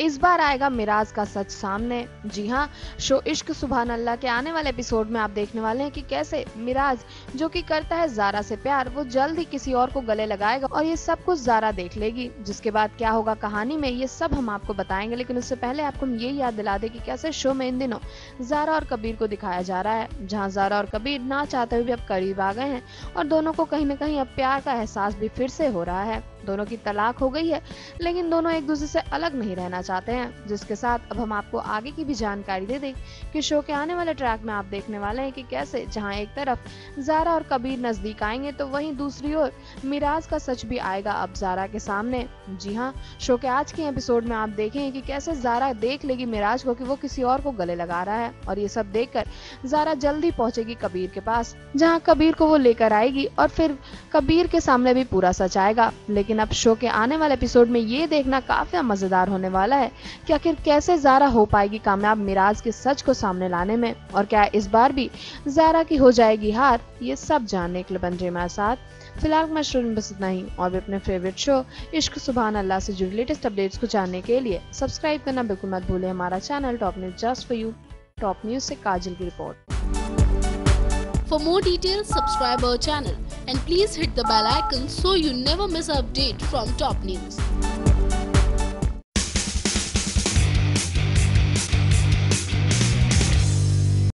इस बार आएगा मिराज का सच सामने। जी हाँ शो इश्क सुबहान अल्लाह के आने वाले एपिसोड में आप देखने वाले हैं कि कैसे मिराज, जो कि करता है जारा से प्यार, वो जल्द ही किसी और को गले लगाएगा और ये सब कुछ जारा देख लेगी। जिसके बाद क्या होगा कहानी में, ये सब हम आपको बताएँगे, लेकिन उससे पहले आपको हम ये याद दिला दे कि कैसे शो में इन दिनों जारा और कबीर को दिखाया जा रहा है। जहाँ जारा और कबीर ना चाहते हुए भी अब करीब आ गए हैं और दोनों को कहीं ना कहीं अब प्यार का एहसास भी फिर से हो रहा है। दोनों की तलाक हो गई है, लेकिन दोनों एक दूसरे से अलग नहीं रहना चाहते हैं, जिसके साथ अब हम आपको आगे की भी जानकारी दे दें कि शो के आने वाले ट्रैक में आप देखने वाले हैं कि कैसे, जहाँ एक तरफ़ जारा और कबीर नज़दीक आएँगे तो वहीं दूसरी ओर मिराज का सच भी आएगा अब जारा के सामने। जी हाँ शो के आज के एपिसोड में आप देखेंगे कि कैसे जारा देख लेगी मिराज को कि वो किसी और को गले लगा रहा है, और ये सब देखकर जारा जल्दी पहुंचेगी कबीर के पास, जहाँ कबीर को वो लेकर आएगी, और फिर कबीर के सामने भी पूरा सच आएगा। लेकिन अब शो के आने वाले एपिसोड में ये देखना काफ़ी मज़ेदार होने वाला है कि आखिर कैसे जारा हो पाएगी कामयाब मिराज के सच को सामने लाने में? और क्या इस बार भी जारा की हो जाएगी हार? ये सब जानने के लिए बन रहे हमारे साथ। फ़िलहाल मैं शुरू में बस इतना ही और भी अपने फेवरेट शो इश्क सुबहान अल्लाह से जुड़ी लेटेस्ट अपडेट्स को जानने के लिए सब्सक्राइब करना बिल्कुल मत भूलें हमारा channel top news just for you top news से काजल की report For more details, subscribe our channel and please hit the bell icon so you never miss an update from top news.